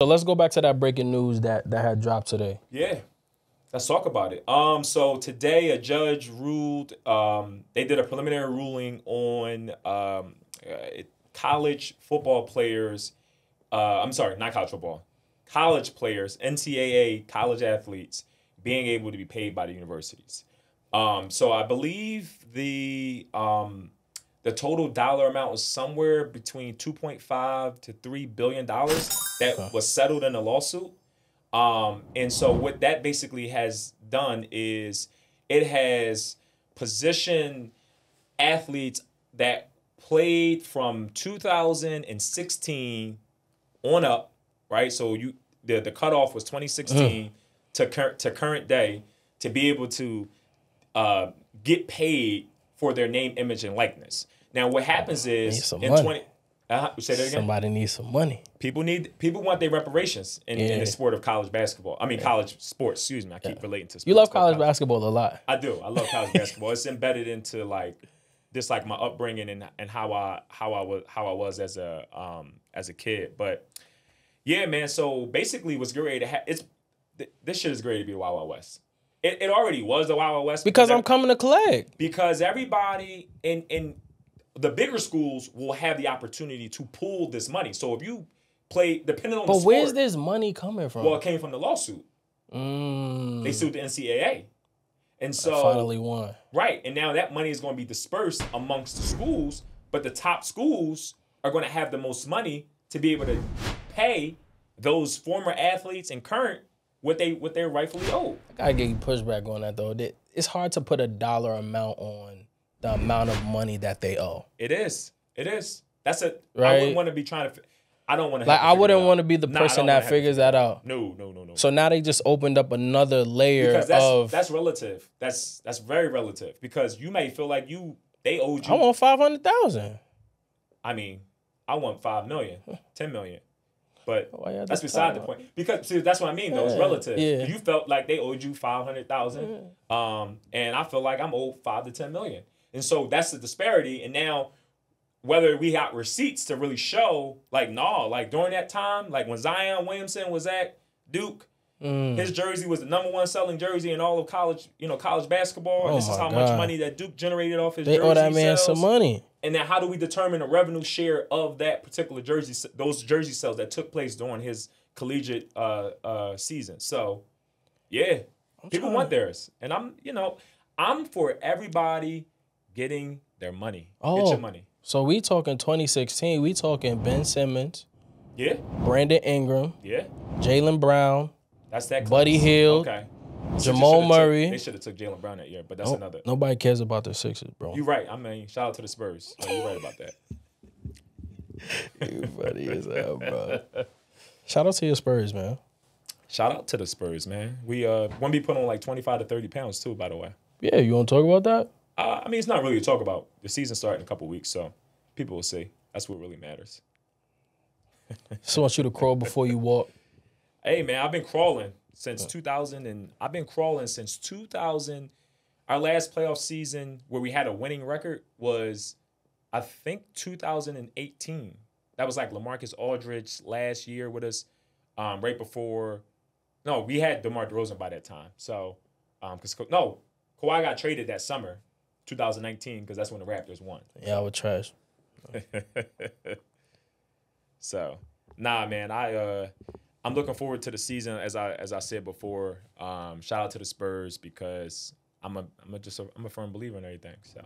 So let's go back to that breaking news that that had dropped today. Yeah. Let's talk about it. Um, so today a judge ruled. Um, they did a preliminary ruling on um, uh, college football players. Uh, I'm sorry, not college football. College players, NCAA college athletes, being able to be paid by the universities. Um, so I believe the um, the total dollar amount was somewhere between 2.5 to 3 billion dollars that was settled in a lawsuit. Um, and so what that basically has done is it has positioned athletes that played from 2016 on up, right? So you the the cutoff was 2016 to current to current day to be able to uh, get paid for their name, image, and likeness. Now, what happens is in money. 20. Uh, say that again. Somebody needs some money. People need people want their reparations in, in the sport of college basketball. I mean, college sports. Excuse me. I keep relating to. Sports, You love but college basketball a lot. I do. I love college basketball. It's embedded into like just like my upbringing and and how I how I was how I was as a um as a kid. But yeah, man. So basically, what's great to have it's th- this shit is great to be the Wild Wild West. It, it already was the Wild Wild West Because I'm ev- coming to collect. because everybody in in the bigger schools will have the opportunity to pool this money. So if you play depending on the But where's sport, this money coming from? well, it came from the lawsuit. Mm, They sued the NCAA. And so finally won. Right. And now that money is going to be dispersed amongst the schools, but the top schools are going to have the most money to be able to pay those former athletes and current what they what they're rightfully owed. I gotta give you pushback on that though. It's hard to put a dollar amount on the amount of money that they owe. It is. It is. That's a. I Right. I wouldn't want to be trying to. I don't want to. Like I wouldn't want to be the person don't that wanna have to figures that out. No, no, no, no. So now they just opened up another layer because that's of that's relative. That's that's very relative because you may feel like you they owed you. I want five hundred thousand. I mean, I want five million, ten million. But that's beside the point. Because see, that's what I mean though. It's relative. yeah. You felt like they owed you five hundred thousand. Um, and I feel like I'm owed five to ten million. And so that's the disparity. And now whether we got receipts to really show, like, nah, like during that time, like when Zion Williamson was at Duke, Mm. his jersey was the number one selling jersey in all of college, you know, college basketball. And Oh this is how much money that Duke generated off his They jersey owe that man sales. some money. And then how do we determine the revenue share of that particular jersey, those jersey sales that took place during his collegiate uh, uh, season? So, yeah, people trying- want theirs, and I'm, you know, I'm for everybody getting their money. Get Oh. your money. So we talking 2016. We talking Ben Simmons, Yeah, Brandon Ingram, yeah, Jaylen Brown, that's that. Buddy Hield. Okay. Jamal Should've took- Murray. they should have took Jaylen Brown that year, but that's Oh, another. Nobody cares about the Sixers, bro. You're right. I mean, shout out to the Spurs. You're right about that. You funny as hell, bro. Shout out to your Spurs, man. Shout out to the Spurs, man. We uh to be put on like 25 to 30 pounds too, by the way. Yeah, you want to talk about that? Uh, I mean, it's not really to talk about. The season starting in a couple weeks, so people will see. That's what really matters. Just want you to crawl before you walk. Hey, man, I've been crawling since 2000, and I've been crawling since 2000. Our last playoff season where we had a winning record was, I think, 2018. That was like Lamarcus Aldridge last year with us, um, right before. No, we had DeMar DeRozan by that time. So, um, because no, Kawhi got traded that summer, 2019, because that's when the Raptors won. Yeah, I would trash. so nah man i uh i'm looking forward to the season as i as i said before um shout out to the spurs because i'm a i'm a just a, i'm a firm believer in everything so